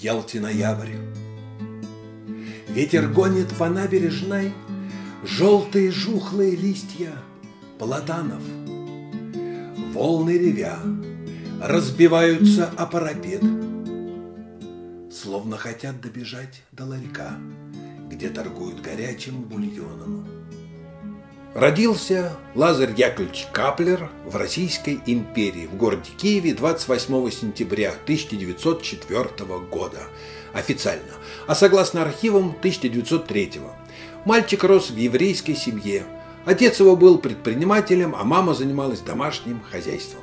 Ялте ноябрь. Ветер гонит по набережной Желтые жухлые листья платанов. Волны ревя разбиваются о парапет, Словно хотят добежать до ларька, Где торгуют горячим бульоном. Родился Лазарь Яковлевич Каплер в Российской империи в городе Киеве 28 сентября 1904 года. Официально. А согласно архивам 1903. Мальчик рос в еврейской семье. Отец его был предпринимателем, а мама занималась домашним хозяйством.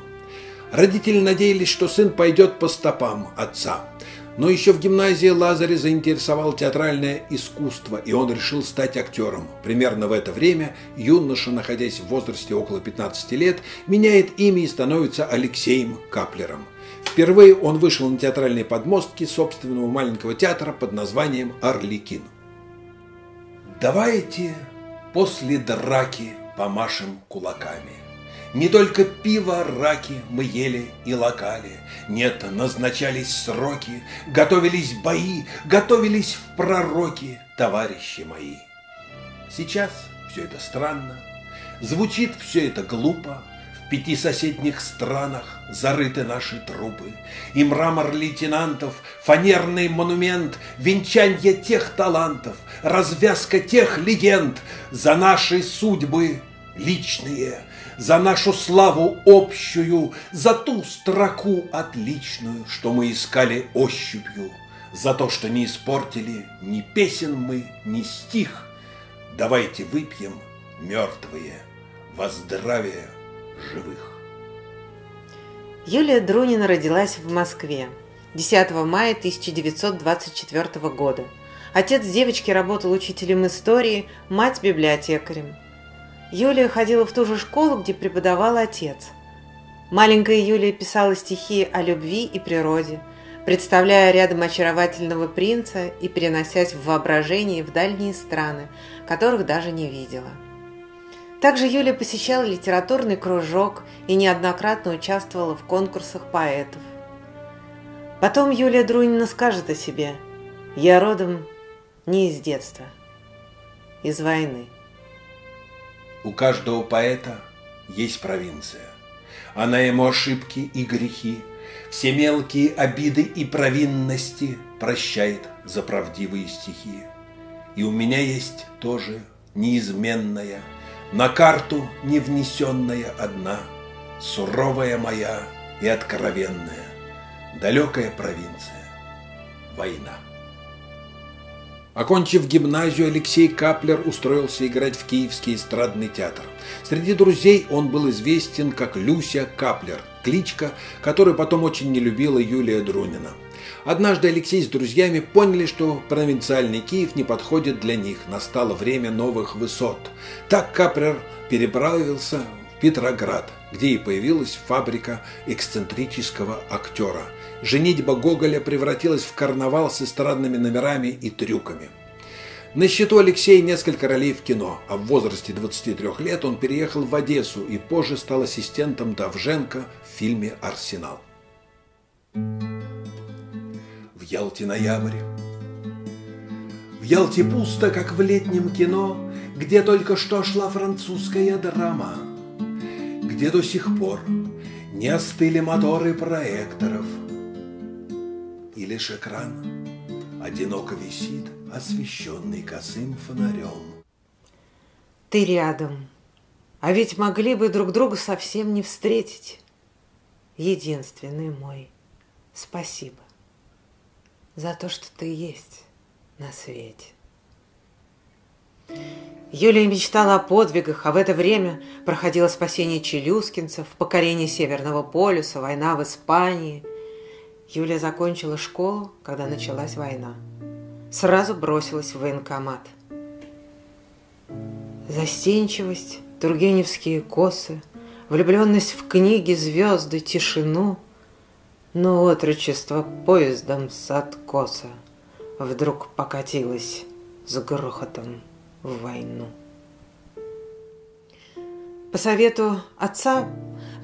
Родители надеялись, что сын пойдет по стопам отца – но еще в гимназии Лазаря заинтересовал театральное искусство, и он решил стать актером. Примерно в это время юноша, находясь в возрасте около 15 лет, меняет имя и становится Алексеем Каплером. Впервые он вышел на театральные подмостки собственного маленького театра под названием «Орликин». «Давайте после драки помашем кулаками», не только пиво, раки мы ели и локали. Нет, назначались сроки, готовились бои, готовились в пророки, товарищи мои. Сейчас все это странно, звучит все это глупо, в пяти соседних странах зарыты наши трупы, И мрамор лейтенантов, фанерный монумент, Венчанье тех талантов, развязка тех легенд. За наши судьбы личные – за нашу славу общую, за ту строку отличную, что мы искали ощупью, за то, что не испортили ни песен мы, ни стих. Давайте выпьем, мертвые, во здравие живых. Юлия Друнина родилась в Москве 10 мая 1924 года. Отец девочки работал учителем истории, мать – библиотекарем. Юлия ходила в ту же школу, где преподавал отец. Маленькая Юлия писала стихи о любви и природе, представляя рядом очаровательного принца и переносясь в воображении в дальние страны, которых даже не видела. Также Юлия посещала литературный кружок и неоднократно участвовала в конкурсах поэтов. Потом Юлия Друнина скажет о себе «Я родом не из детства, из войны». У каждого поэта есть провинция. Она ему ошибки и грехи, все мелкие обиды и провинности прощает за правдивые стихи. И у меня есть тоже неизменная, на карту не внесенная одна, суровая моя и откровенная, далекая провинция, война. Окончив гимназию, Алексей Каплер устроился играть в Киевский эстрадный театр. Среди друзей он был известен как Люся Каплер, кличка, которую потом очень не любила Юлия Друнина. Однажды Алексей с друзьями поняли, что провинциальный Киев не подходит для них, настало время новых высот. Так Каплер переправился в Петроград, где и появилась фабрика эксцентрического актера – женитьба Гоголя превратилась в карнавал с эстрадными номерами и трюками. На счету Алексея несколько ролей в кино, а в возрасте 23 лет он переехал в Одессу и позже стал ассистентом Давженко в фильме «Арсенал». В Ялте ноябрь. В Ялте пусто, как в летнем кино, где только что шла французская драма, где до сих пор не остыли моторы проекторов – и лишь экран одиноко висит, освещенный косым фонарем. Ты рядом, а ведь могли бы друг друга совсем не встретить. Единственный мой, спасибо за то, что ты есть на свете. Юлия мечтала о подвигах, а в это время проходило спасение челюскинцев, покорение Северного полюса, война в Испании – Юлия закончила школу, когда началась война. Сразу бросилась в военкомат. Застенчивость, тургеневские косы, влюбленность в книги, звезды, тишину, но отрочество поездом с откоса вдруг покатилось с грохотом в войну. По совету отца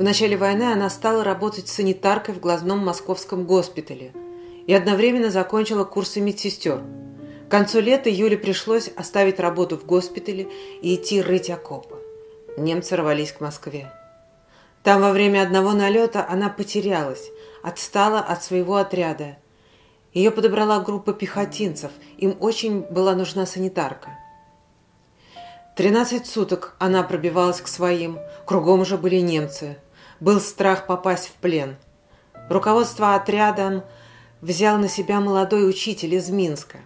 в начале войны она стала работать санитаркой в глазном московском госпитале и одновременно закончила курсы медсестер. К концу лета Юле пришлось оставить работу в госпитале и идти рыть окопы. Немцы рвались к Москве. Там во время одного налета она потерялась, отстала от своего отряда. Ее подобрала группа пехотинцев, им очень была нужна санитарка. Тринадцать суток она пробивалась к своим, кругом уже были немцы. Был страх попасть в плен. Руководство отрядом взял на себя молодой учитель из Минска.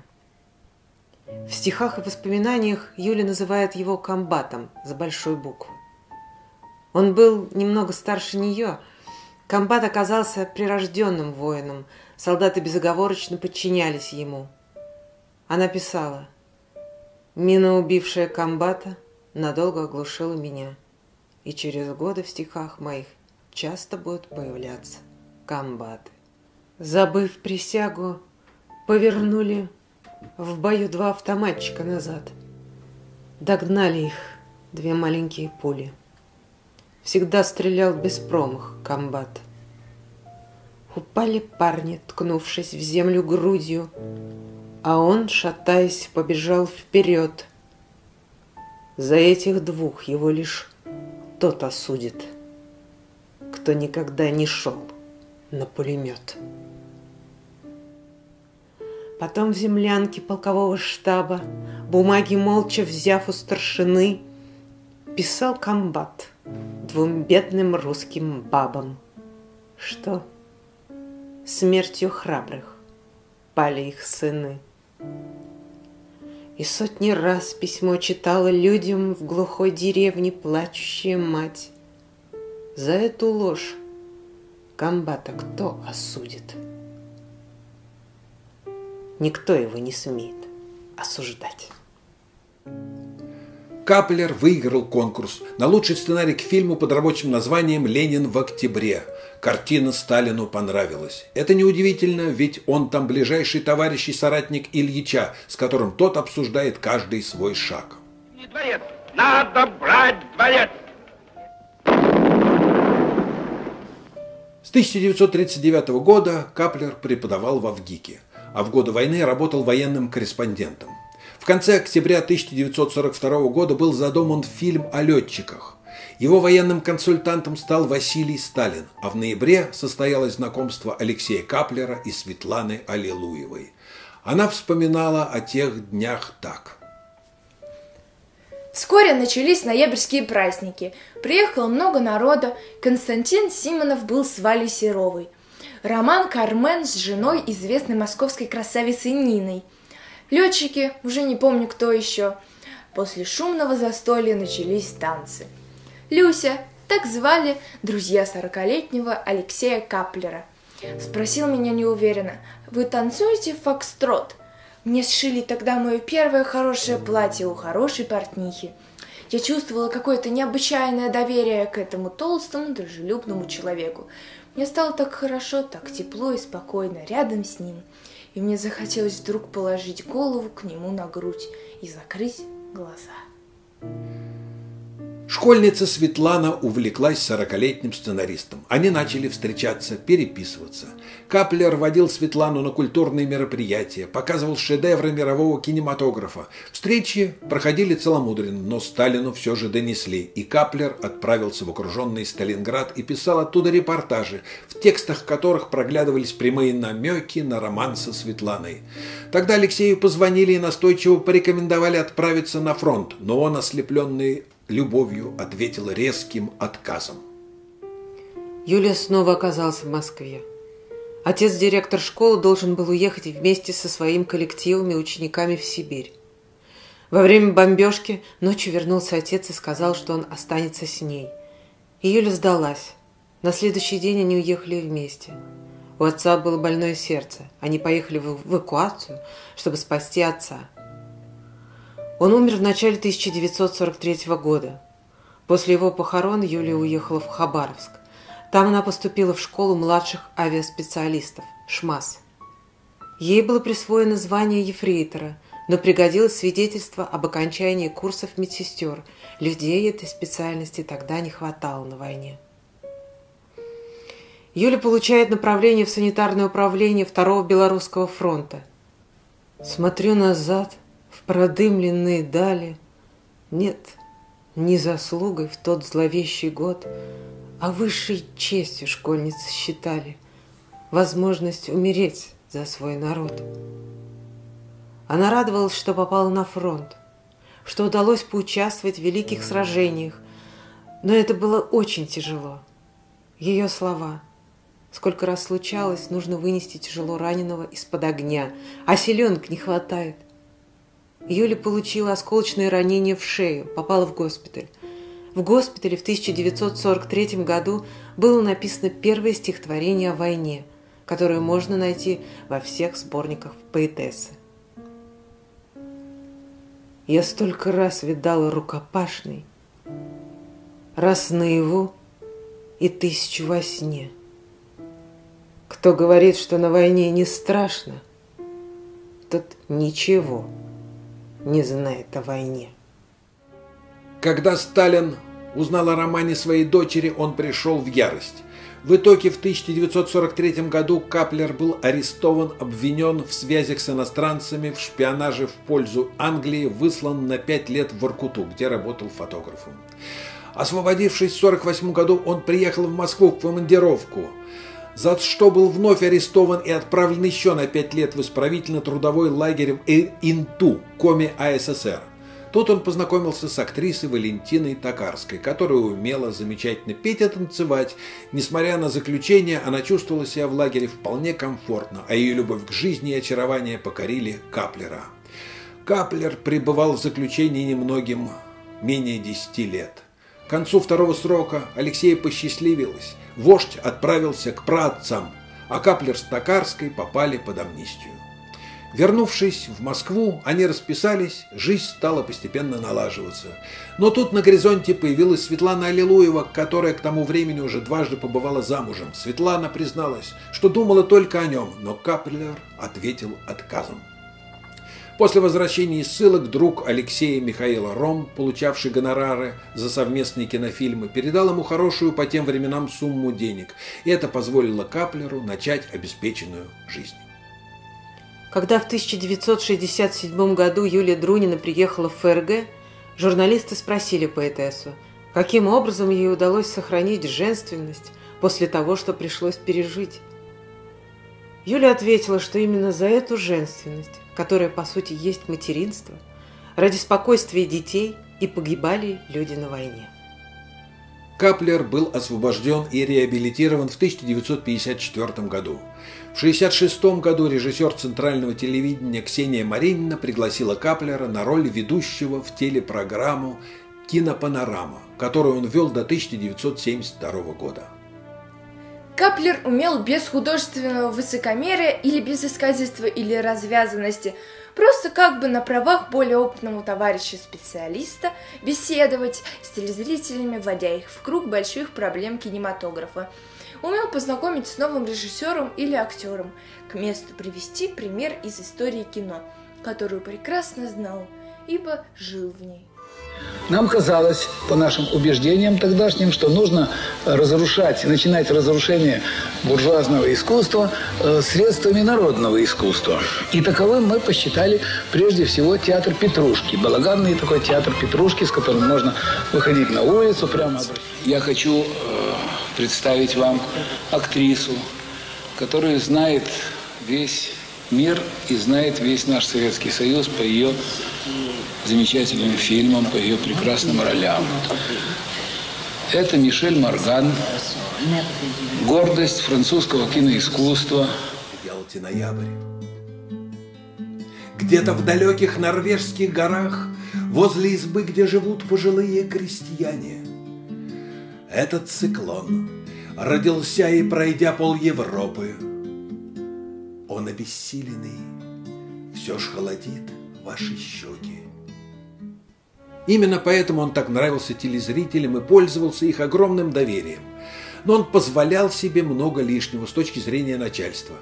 В стихах и воспоминаниях Юля называет его комбатом с большой буквы. Он был немного старше нее. Комбат оказался прирожденным воином. Солдаты безоговорочно подчинялись ему. Она писала «Мина, убившая комбата, надолго оглушила меня, и через годы в стихах моих часто будут появляться комбаты». Забыв присягу, повернули в бою два автоматчика назад. Догнали их две маленькие пули. Всегда стрелял без промах комбат. Упали парни, ткнувшись в землю грудью, а он, шатаясь, побежал вперед. За этих двух его лишь тот осудит, кто никогда не шел на пулемет. Потом в землянке полкового штаба, бумаги молча взяв у старшины, писал комбат двум бедным русским бабам, что смертью храбрых пали их сыны. И сотни раз письмо читала людям в глухой деревне плачущая мать. За эту ложь комбата кто осудит? Никто его не смеет осуждать. Каплер выиграл конкурс на лучший сценарий к фильму под рабочим названием «Ленин в октябре». Картина Сталину понравилась. Это неудивительно, ведь он там ближайший товарищ и соратник Ильича, с которым тот обсуждает каждый свой шаг. Дворец! Надо брать дворец! С 1939 года Каплер преподавал в Авгике а в годы войны работал военным корреспондентом. В конце октября 1942 года был задуман фильм о летчиках. Его военным консультантом стал Василий Сталин, а в ноябре состоялось знакомство Алексея Каплера и Светланы Аллилуевой. Она вспоминала о тех днях так. Вскоре начались ноябрьские праздники. Приехало много народа. Константин Симонов был с Валей Серовой. Роман Кармен с женой известной московской красавицей Ниной. Летчики, уже не помню кто еще. После шумного застолья начались танцы. Люся, так звали друзья сорокалетнего Алексея Каплера. Спросил меня неуверенно, вы танцуете фокстрот? Мне сшили тогда мое первое хорошее платье у хорошей портнихи. Я чувствовала какое-то необычайное доверие к этому толстому, дружелюбному человеку. Мне стало так хорошо, так тепло и спокойно рядом с ним, и мне захотелось вдруг положить голову к нему на грудь и закрыть глаза. Школьница Светлана увлеклась сорокалетним сценаристом. Они начали встречаться, переписываться. Каплер водил Светлану на культурные мероприятия, показывал шедевры мирового кинематографа. Встречи проходили целомудренно, но Сталину все же донесли, и Каплер отправился в окруженный Сталинград и писал оттуда репортажи, в текстах которых проглядывались прямые намеки на роман со Светланой. Тогда Алексею позвонили и настойчиво порекомендовали отправиться на фронт, но он, ослепленный любовью ответила резким отказом. Юлия снова оказалась в Москве. Отец-директор школы должен был уехать вместе со своим коллективом и учениками в Сибирь. Во время бомбежки ночью вернулся отец и сказал, что он останется с ней. И Юля сдалась. На следующий день они уехали вместе. У отца было больное сердце. Они поехали в эвакуацию, чтобы спасти отца. Он умер в начале 1943 года. После его похорон Юлия уехала в Хабаровск. Там она поступила в школу младших авиаспециалистов – ШМАС. Ей было присвоено звание ефрейтора, но пригодилось свидетельство об окончании курсов медсестер. Людей этой специальности тогда не хватало на войне. Юля получает направление в санитарное управление Второго Белорусского фронта. Смотрю назад, в продымленные дали. Нет, не заслугой в тот зловещий год, а высшей честью школьницы считали возможность умереть за свой народ. Она радовалась, что попала на фронт, что удалось поучаствовать в великих сражениях, но это было очень тяжело. Ее слова Сколько раз случалось, нужно вынести тяжело раненого из-под огня, а селенок не хватает. Юля получила осколочное ранение в шею, попала в госпиталь. В госпитале в 1943 году было написано первое стихотворение о войне, которое можно найти во всех сборниках поэтессы. Я столько раз видала рукопашный, раз наяву и тысячу во сне. Кто говорит, что на войне не страшно, тот ничего не знает о войне. Когда Сталин узнал о романе своей дочери, он пришел в ярость. В итоге в 1943 году Каплер был арестован, обвинен в связях с иностранцами, в шпионаже в пользу Англии, выслан на пять лет в Воркуту, где работал фотографом. Освободившись в 1948 году, он приехал в Москву в командировку – за что был вновь арестован и отправлен еще на пять лет в исправительно-трудовой лагерь в Инту, Коми АССР. Тут он познакомился с актрисой Валентиной Токарской, которая умела замечательно петь и танцевать. Несмотря на заключение, она чувствовала себя в лагере вполне комфортно, а ее любовь к жизни и очарование покорили Каплера. Каплер пребывал в заключении немногим менее десяти лет. К концу второго срока Алексея посчастливилось. Вождь отправился к праотцам, а Каплер с Токарской попали под амнистию. Вернувшись в Москву, они расписались, жизнь стала постепенно налаживаться. Но тут на горизонте появилась Светлана Аллилуева, которая к тому времени уже дважды побывала замужем. Светлана призналась, что думала только о нем, но Каплер ответил отказом. После возвращения из ссылок друг Алексея Михаила Ром, получавший гонорары за совместные кинофильмы, передал ему хорошую по тем временам сумму денег, и это позволило Каплеру начать обеспеченную жизнь. Когда в 1967 году Юлия Друнина приехала в ФРГ, журналисты спросили поэтессу, каким образом ей удалось сохранить женственность после того, что пришлось пережить. Юля ответила, что именно за эту женственность которое по сути есть материнство, ради спокойствия детей и погибали люди на войне. Каплер был освобожден и реабилитирован в 1954 году. В 1966 году режиссер центрального телевидения Ксения Маринина пригласила Каплера на роль ведущего в телепрограмму «Кинопанорама», которую он вел до 1972 года. Каплер умел без художественного высокомерия или без искательства или развязанности, просто как бы на правах более опытного товарища-специалиста беседовать с телезрителями, вводя их в круг больших проблем кинематографа. Умел познакомить с новым режиссером или актером, к месту привести пример из истории кино, которую прекрасно знал, ибо жил в ней. Нам казалось, по нашим убеждениям тогдашним, что нужно разрушать, начинать разрушение буржуазного искусства э, средствами народного искусства. И таковым мы посчитали прежде всего театр Петрушки. Балаганный такой театр Петрушки, с которым можно выходить на улицу прямо. Я хочу э, представить вам актрису, которая знает весь мир и знает весь наш Советский Союз по ее замечательным фильмам, по ее прекрасным ролям. Это Мишель Морган, гордость французского киноискусства. Ялте ноябрь. Где-то в далеких норвежских горах, возле избы, где живут пожилые крестьяне, этот циклон родился и пройдя пол Европы, он обессиленный, все ж холодит ваши щеки. Именно поэтому он так нравился телезрителям и пользовался их огромным доверием. Но он позволял себе много лишнего с точки зрения начальства.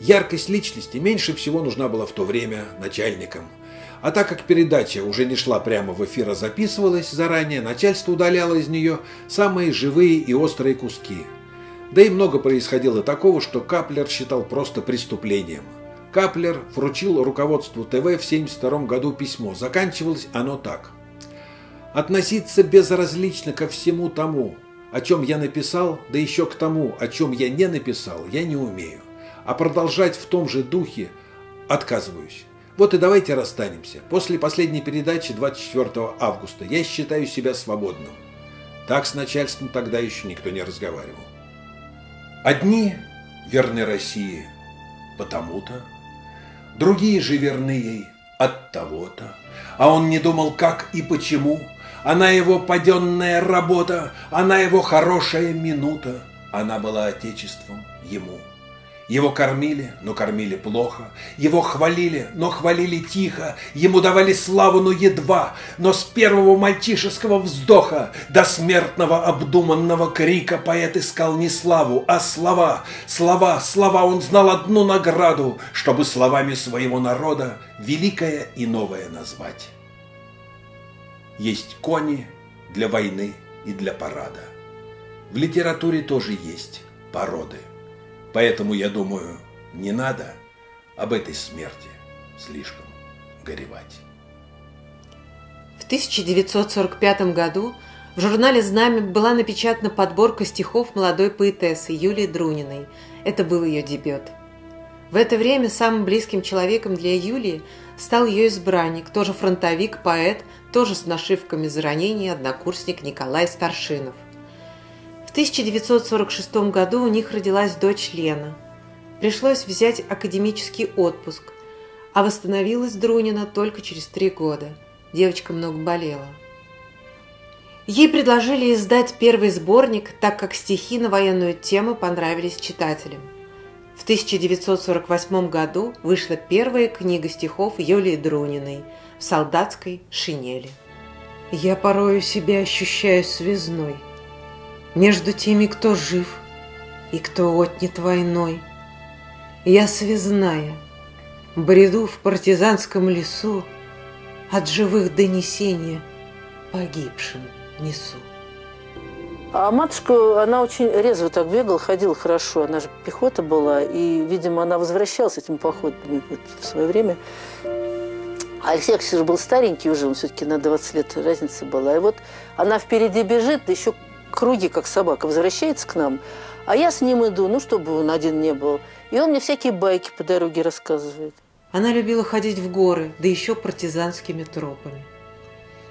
Яркость личности меньше всего нужна была в то время начальникам. А так как передача уже не шла прямо в эфир, а записывалась заранее, начальство удаляло из нее самые живые и острые куски. Да и много происходило такого, что Каплер считал просто преступлением. Каплер вручил руководству ТВ в 1972 году письмо. Заканчивалось оно так. «Относиться безразлично ко всему тому, о чем я написал, да еще к тому, о чем я не написал, я не умею. А продолжать в том же духе отказываюсь. Вот и давайте расстанемся. После последней передачи 24 августа я считаю себя свободным. Так с начальством тогда еще никто не разговаривал. Одни верны России потому-то, другие же верны ей от того-то, а он не думал, как и почему, она его паденная работа, она его хорошая минута, она была отечеством ему. Его кормили, но кормили плохо. Его хвалили, но хвалили тихо. Ему давали славу, но едва. Но с первого мальчишеского вздоха до смертного обдуманного крика поэт искал не славу, а слова. Слова, слова, он знал одну награду, чтобы словами своего народа великое и новое назвать. Есть кони для войны и для парада. В литературе тоже есть породы. Поэтому, я думаю, не надо об этой смерти слишком горевать. В 1945 году в журнале «Знамя» была напечатана подборка стихов молодой поэтессы Юлии Друниной. Это был ее дебют. В это время самым близким человеком для Юлии стал ее избранник, тоже фронтовик, поэт, тоже с нашивками за ранение, однокурсник Николай Старшинов. В 1946 году у них родилась дочь Лена. Пришлось взять академический отпуск, а восстановилась Друнина только через три года. Девочка много болела. Ей предложили издать первый сборник, так как стихи на военную тему понравились читателям. В 1948 году вышла первая книга стихов Юлии Друниной в солдатской шинели. «Я порою себя ощущаю связной», между теми, кто жив и кто отнят войной. Я связная, бреду в партизанском лесу, от живых донесения погибшим несу. А матушка, она очень резво так бегала, ходила хорошо. Она же пехота была, и, видимо, она возвращалась этими походами вот, в свое время. Алексей Алексеевич был старенький уже, он все-таки на 20 лет разница была. И вот она впереди бежит, да еще круги, как собака, возвращается к нам, а я с ним иду, ну, чтобы он один не был. И он мне всякие байки по дороге рассказывает. Она любила ходить в горы, да еще партизанскими тропами.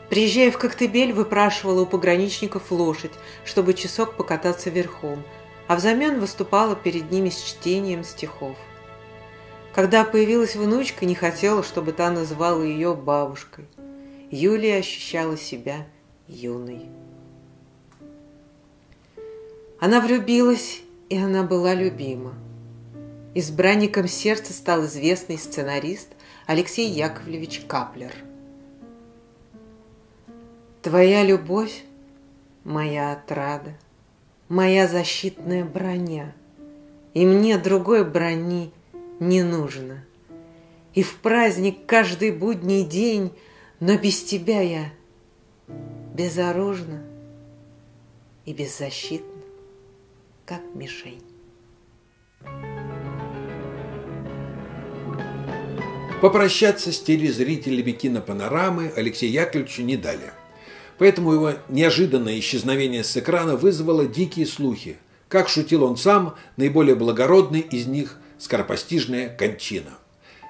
Приезжая в Коктебель, выпрашивала у пограничников лошадь, чтобы часок покататься верхом, а взамен выступала перед ними с чтением стихов. Когда появилась внучка, не хотела, чтобы та называла ее бабушкой. Юлия ощущала себя юной. Она влюбилась, и она была любима. Избранником сердца стал известный сценарист Алексей Яковлевич Каплер. Твоя любовь – моя отрада, моя защитная броня, и мне другой брони не нужно. И в праздник каждый будний день, но без тебя я безоружна и беззащитна как мишень. Попрощаться с телезрителями кинопанорамы Алексею Яковлевичу не дали. Поэтому его неожиданное исчезновение с экрана вызвало дикие слухи. Как шутил он сам, наиболее благородный из них – скоропостижная кончина.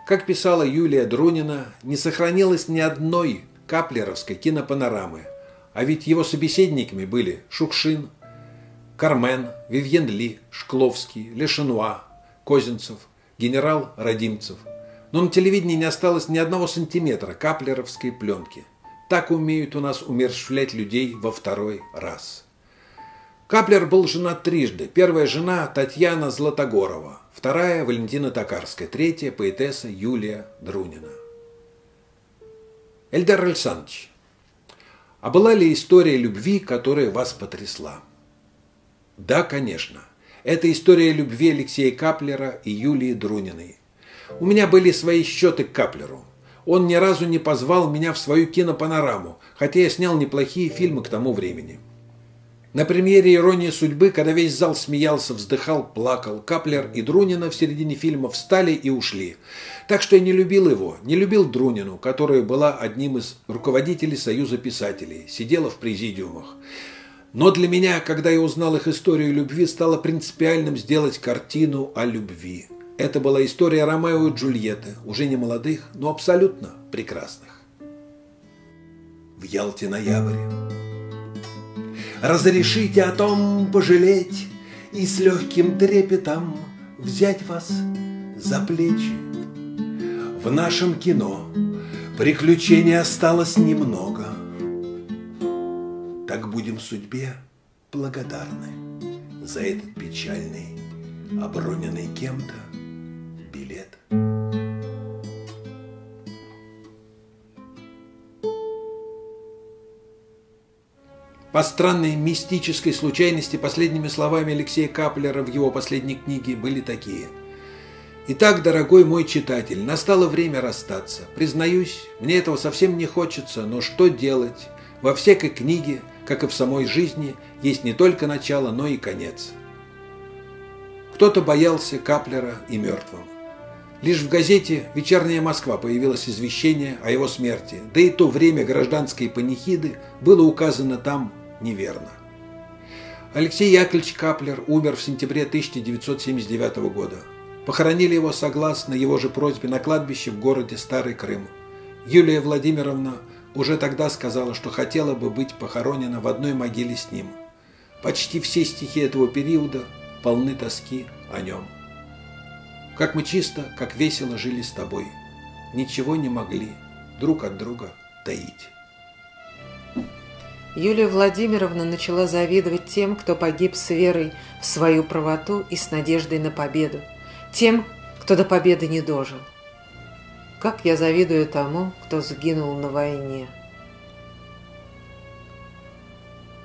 Как писала Юлия Друнина, не сохранилось ни одной каплеровской кинопанорамы, а ведь его собеседниками были Шукшин, Кармен, Вивьен Ли, Шкловский, Лешенуа, Козинцев, генерал Родимцев. Но на телевидении не осталось ни одного сантиметра каплеровской пленки. Так умеют у нас умерщвлять людей во второй раз. Каплер был женат трижды. Первая жена Татьяна Златогорова, вторая Валентина Токарская, третья поэтесса Юлия Друнина. Эльдар Александрович, а была ли история любви, которая вас потрясла? Да, конечно. Это история любви Алексея Каплера и Юлии Друниной. У меня были свои счеты к Каплеру. Он ни разу не позвал меня в свою кинопанораму, хотя я снял неплохие фильмы к тому времени. На премьере «Ирония судьбы», когда весь зал смеялся, вздыхал, плакал, Каплер и Друнина в середине фильма встали и ушли. Так что я не любил его, не любил Друнину, которая была одним из руководителей Союза писателей, сидела в президиумах. Но для меня, когда я узнал их историю любви, стало принципиальным сделать картину о любви. Это была история Ромео и Джульетты, уже не молодых, но абсолютно прекрасных. В Ялте ноябрь. Разрешите о том пожалеть И с легким трепетом взять вас за плечи. В нашем кино приключений осталось немного. Так будем судьбе благодарны За этот печальный, оброненный кем-то По странной мистической случайности последними словами Алексея Каплера в его последней книге были такие. «Итак, дорогой мой читатель, настало время расстаться. Признаюсь, мне этого совсем не хочется, но что делать? Во всякой книге, как и в самой жизни, есть не только начало, но и конец». Кто-то боялся Каплера и мертвым. Лишь в газете «Вечерняя Москва» появилось извещение о его смерти, да и то время гражданской панихиды было указано там неверно. Алексей Яковлевич Каплер умер в сентябре 1979 года. Похоронили его согласно его же просьбе на кладбище в городе Старый Крым. Юлия Владимировна уже тогда сказала, что хотела бы быть похоронена в одной могиле с ним. Почти все стихи этого периода полны тоски о нем. Как мы чисто, как весело жили с тобой. Ничего не могли друг от друга таить. Юлия Владимировна начала завидовать тем, кто погиб с верой в свою правоту и с надеждой на победу, тем, кто до победы не дожил. Как я завидую тому, кто сгинул на войне.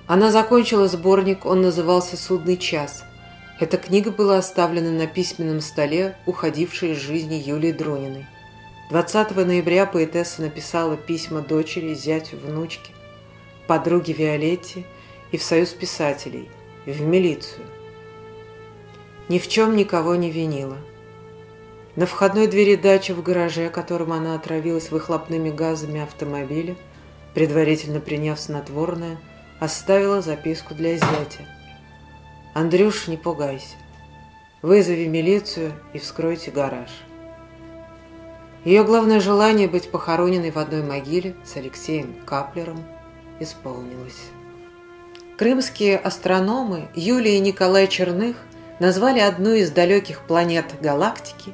Она закончила сборник, он назывался «Судный час», эта книга была оставлена на письменном столе, уходившей из жизни Юлии Дрониной. 20 ноября поэтесса написала письма дочери, зятю, внучке, подруге Виолетте и в Союз писателей, в милицию. Ни в чем никого не винила. На входной двери дачи в гараже, которым она отравилась выхлопными газами автомобиля, предварительно приняв снотворное, оставила записку для зятя – Андрюш, не пугайся. Вызови милицию и вскройте гараж. Ее главное желание быть похороненной в одной могиле с Алексеем Каплером исполнилось. Крымские астрономы Юлия и Николай Черных назвали одну из далеких планет галактики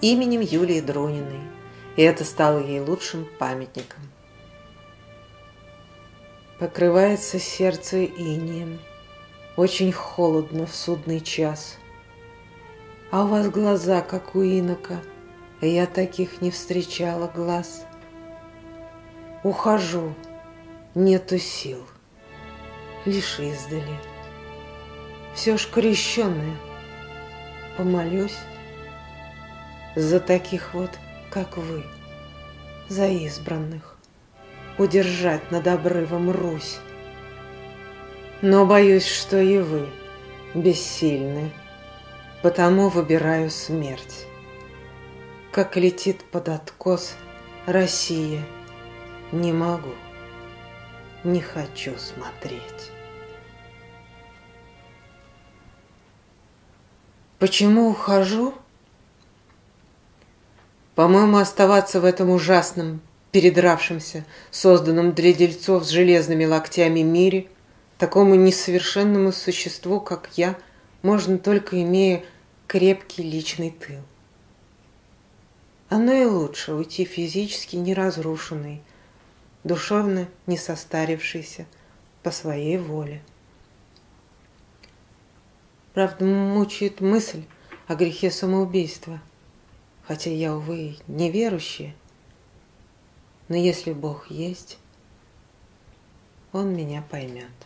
именем Юлии Друниной, и это стало ей лучшим памятником. Покрывается сердце инием – очень холодно в судный час. А у вас глаза, как у инока, я таких не встречала глаз. Ухожу, нету сил, лишь издали. Все ж крещенное, помолюсь за таких вот, как вы, за избранных, удержать над обрывом Русь. Но боюсь, что и вы бессильны, потому выбираю смерть. Как летит под откос Россия, не могу, не хочу смотреть. Почему ухожу? По-моему, оставаться в этом ужасном, передравшемся, созданном для дельцов с железными локтями мире – Такому несовершенному существу, как я, можно только имея крепкий личный тыл. Оно и лучше уйти физически неразрушенный, душевно не состарившийся по своей воле. Правда, мучает мысль о грехе самоубийства, хотя я, увы, неверующая. Но если Бог есть, Он меня поймет.